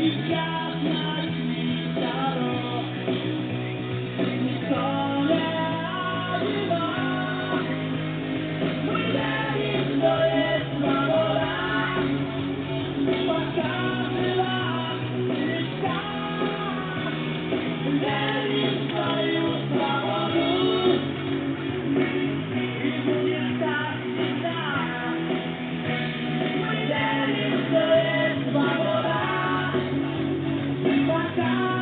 Я знаю. time.